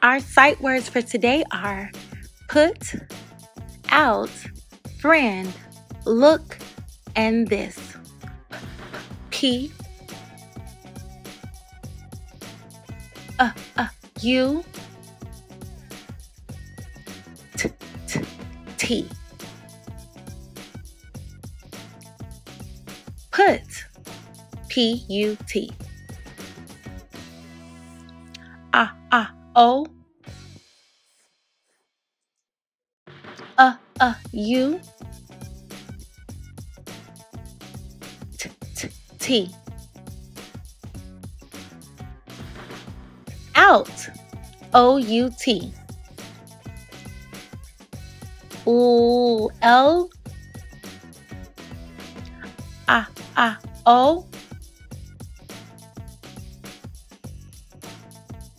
Our sight words for today are put, out, friend, look, and this. P, uh, uh, U, T, T, T. Put, P, U, T. Ah, ah, O. Uh, uh, U. T, T, T. Out. O U T. Ooh, L. Ah, ah, O.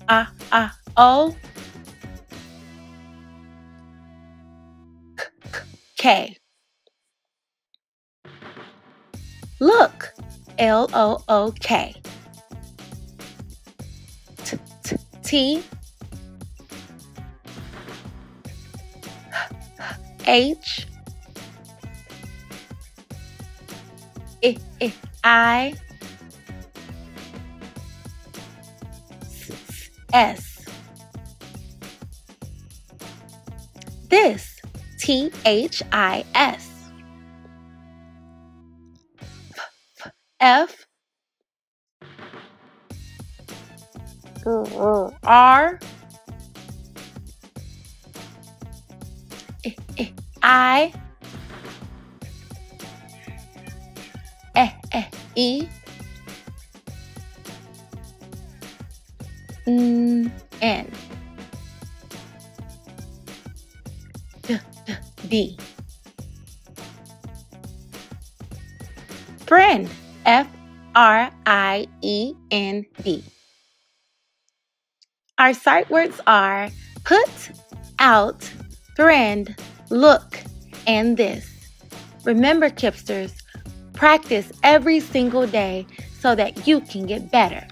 Ah, ah, O. K. Look, L O O K. T T T H I I I S This T H I S. F R I E E mm, N D. Friend. F. R. I. E. N. D. Our sight words are put, out, friend, look, and this. Remember, KIPPsters, practice every single day so that you can get better.